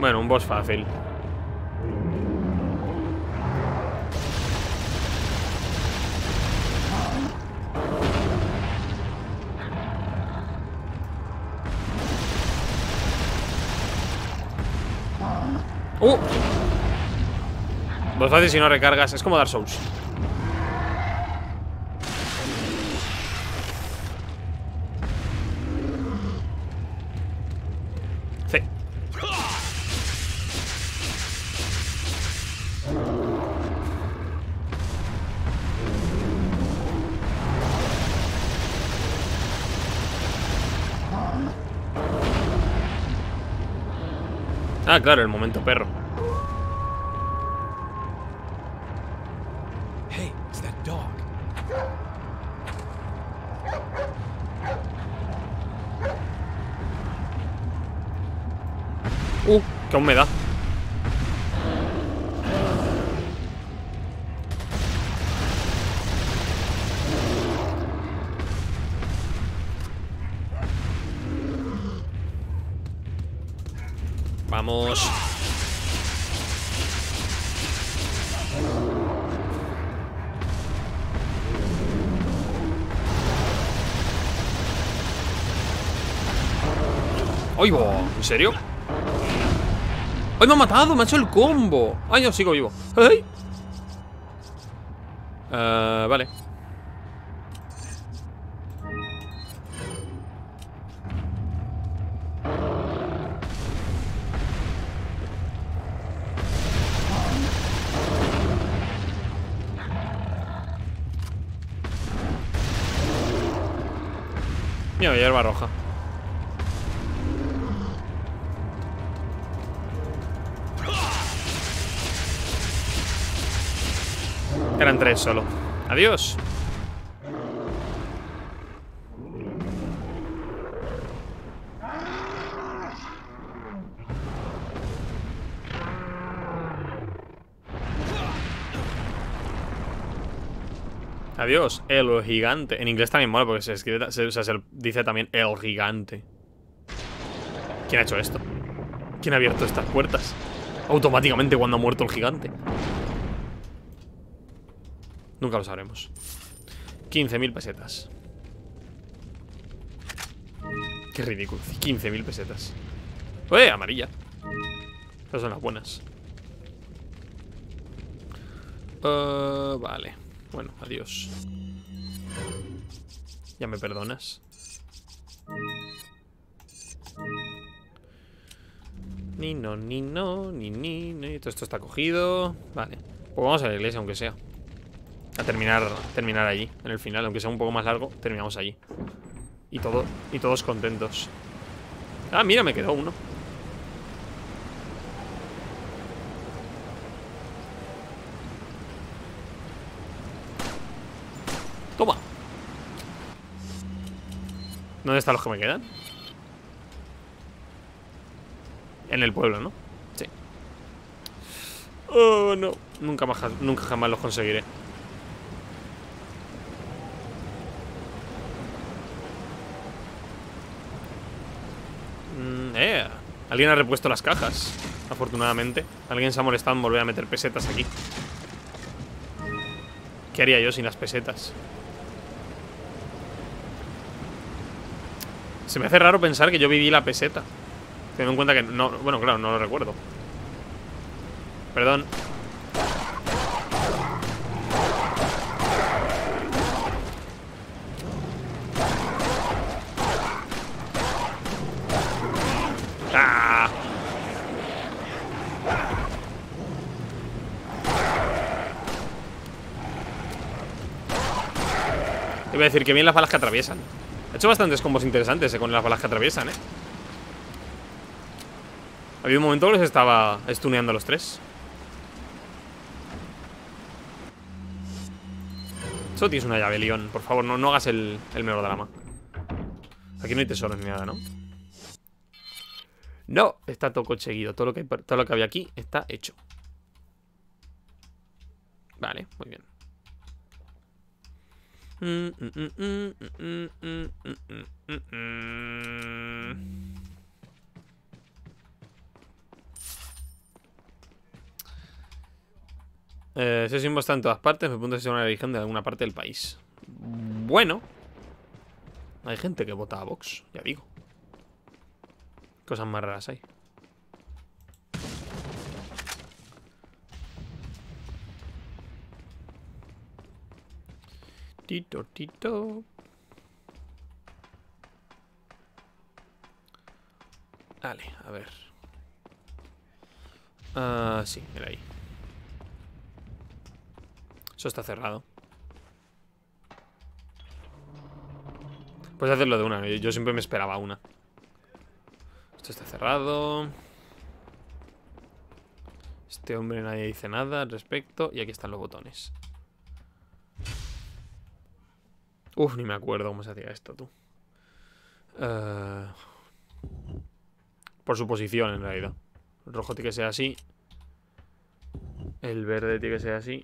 Bueno, un boss fácil. ¡Uh! Boss fácil si no recargas. Es como Dark Souls. Ah, claro, el momento perro. Hey, it's that dog. Uh, qué humedad. serio? ¡Ay, me ha matado! ¡Me ha hecho el combo! ¡Ay, yo sigo vivo! ¡Ay! Eh, vale Mira, hierba roja Eran tres solo. Adiós. Adiós, el gigante. En inglés también mola porque se escribe, o sea, se dice también el gigante. ¿Quién ha hecho esto? ¿Quién ha abierto estas puertas? Automáticamente cuando ha muerto el gigante. Nunca lo sabremos. 15.000 pesetas. Qué ridículo. 15.000 pesetas. ¡Eh! Amarilla. Esas son las buenas. Eh, vale. Bueno, adiós. Ya me perdonas. Ni no, ni no, ni ni, ni. Todo esto está cogido. Vale. Pues vamos a la iglesia, aunque sea. A terminar, terminar allí, en el final. Aunque sea un poco más largo, terminamos allí. Y todo, y todos contentos. Ah, mira, me quedó uno. Toma. ¿Dónde están los que me quedan? En el pueblo, ¿no? Sí. Oh, no. Nunca, más, nunca jamás los conseguiré. Mm, eh. Alguien ha repuesto las cajas. Afortunadamente. Alguien se ha molestado en volver a meter pesetas aquí. ¿Qué haría yo sin las pesetas? Se me hace raro pensar que yo viví la peseta. Teniendo en cuenta que no... Bueno, claro, no lo recuerdo. Perdón. ¡Ah! Iba a decir que bien las balas que atraviesan. Ha hecho bastantes combos interesantes eh, con las balas que atraviesan, eh. Ha habido un momento que los estaba stuneando a los tres. Solo tienes una llave, Leon. Por favor, no, no hagas el, el melodrama. Aquí no hay tesoros ni nada, ¿no? No, está todo conseguido. Todo lo que, todo lo que había aquí está hecho. Vale, muy bien. Eh, ese está en todas partes. Me pregunto si es una religión de alguna parte del país. Bueno. Hay gente que vota a Vox, ya digo. Cosas más raras hay. Tito, tito. Vale, a ver. Ah, sí, era ahí. Eso está cerrado. Puedes hacerlo de una. Yo, yo siempre me esperaba una. Esto está cerrado. Este hombre nadie dice nada al respecto. Y aquí están los botones. Uf, ni me acuerdo cómo se hacía esto, tú. Eh, por su posición, en realidad. El rojo tiene que ser así. El verde tiene que ser así.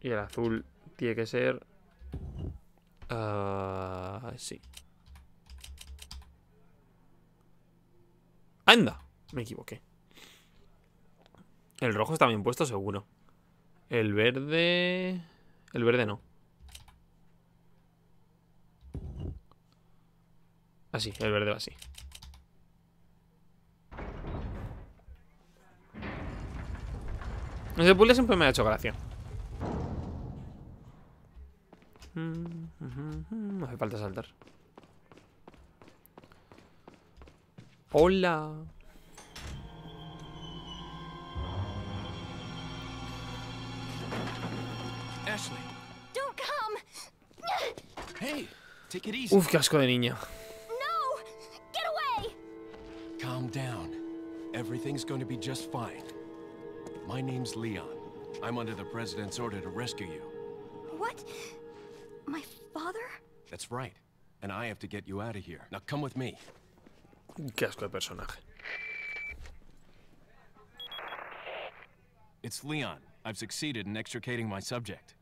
Y el azul tiene que ser... Uh, sí. ¡Anda! Me equivoqué. El rojo está bien puesto, seguro. El verde... El verde no. Así, el verde va así. Ese puzzle siempre me ha hecho gracia. No hace falta saltar. Hola. Ashley. Don't come! Hey. Take it easy. Uf, qué asco de niña. No! Get away! Calm down. Everything's going to be just fine. My name's Leon. I'm under the president's order to rescue you. What? My father? That's right. And I have to get you out of here. Now come with me. Qué asco de personaje. It's Leon. I've succeeded in extricating my subject.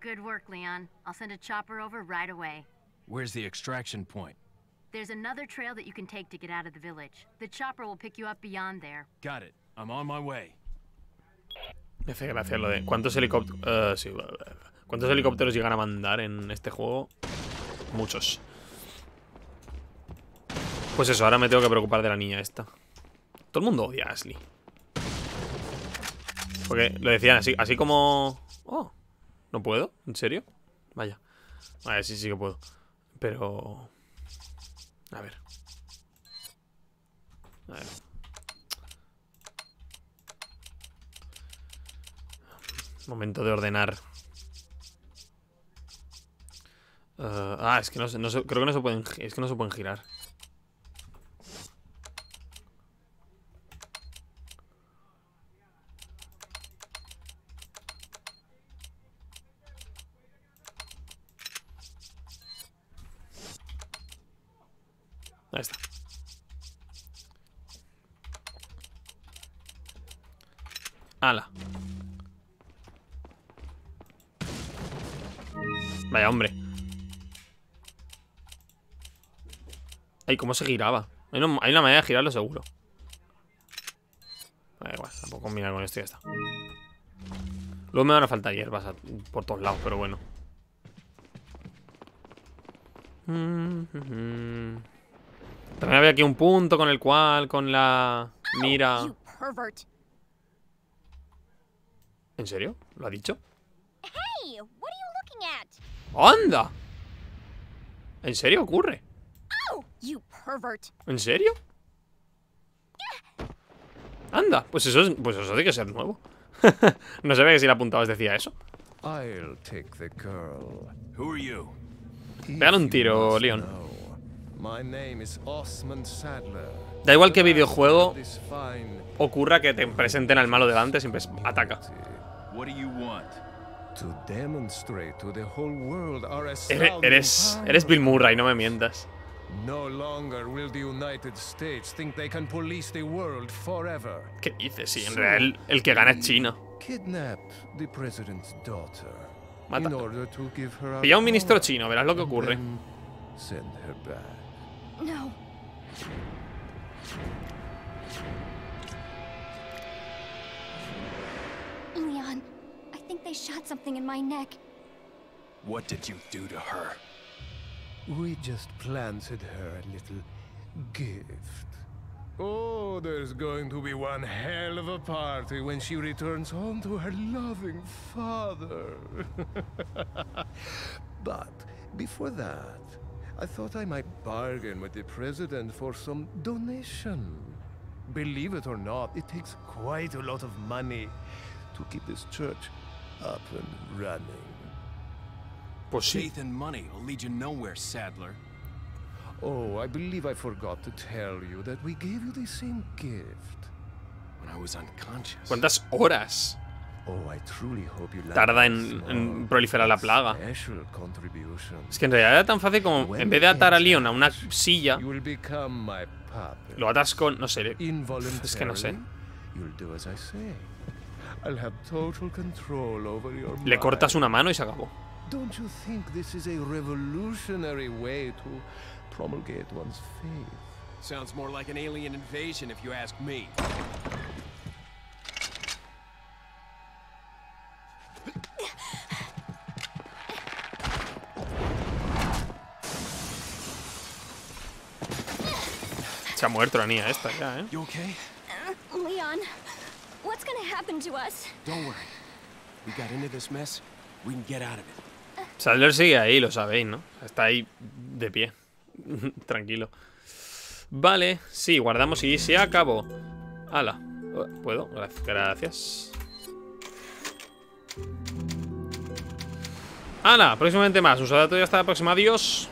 Good work, Leon. I'll send a chopper over right away. Where's the extraction point? There's another trail that you can take to get out of the village. The chopper will pick you up beyond there. Got it. I'm on my way. Me hace gracia lo de. ¿Cuántos helicópteros. sí, bla, bla. ¿Cuántos helicópteros llegan a mandar en este juego? Muchos. Pues eso, ahora me tengo que preocupar de la niña esta. Todo el mundo odia a Ashley. Porque lo decían así, así como. Oh, ¿no puedo? ¿En serio? Vaya. A ver, sí, sí que puedo. Pero. A ver. A ver. Momento de ordenar. Eh, ah, es que no, no creo que no se pueden, es que no se pueden girar. Ay, ¿cómo se giraba? Hay una, hay una manera de girarlo seguro. Da igual, tampoco mirar con esto y ya está. Luego me van a faltar hierbas a- por todos lados, pero bueno. También había aquí un punto con el cual, con la mira... Pervert. ¿En serio? ¿Lo ha dicho? ¡Anda! ¿En serio ocurre? You pervert. ¿En serio? Anda, pues eso, es- pues eso tiene que ser nuevo. no ve que si la apuntabas decía eso. I'll take the girl. Who are you? Pégale un tiro, Leon. know, My name is Osmond Sadler. Da igual qué The videojuego ocurra que te presenten al malo delante, siempre ataca. What do you want? To demonstrate to the whole world our Eres, astounding eres, power. eres Bill Murray, no me mientas. No longer will the United States think they can police the world forever. ¿Qué dices? Sí, en realidad el, el que gana es China. Kidnap the president's daughter. Mata. In order to give her our Pilla a un ministro chino, verás lo que ocurre. Send her back. No. Leon, I think they shot something in my neck. What did you do to her? We just planted her a little gift. Oh, there's going to be one hell of a party when she returns home to her loving father. but before that, I thought I might bargain with the president for some donation. Believe it or not, it takes quite a lot of money to keep this church up and running. Sadler. Oh, I believe I forgot to tell you that we gave you the same gift. When I was unconscious. ¿Cuántas horas Oh, I truly hope you like tarda en, en proliferar la plaga? Es que en realidad era tan fácil como, en vez de atar a Leon a una silla, You will become my puppet. lo atas con, no sé, Es que no sé. You'll do as I say. I'll have total control over your le cortas una mano y se acabó. Don't you think this is a revolutionary way to promulgate one's faith? Sounds more like an alien invasion if you ask me. Se ha muerto la niña esta ya, ¿eh? You okay? Leon, what's gonna happen to us? Don't worry. We got into this mess. We can get out of it. Sadler sigue ahí, lo sabéis, ¿no? Está ahí de pie. Tranquilo. Vale, sí, guardamos y se acabó. Hala. ¿Puedo? Gracias. Hala, próximamente más. Uso dato y hasta la próxima. Adiós.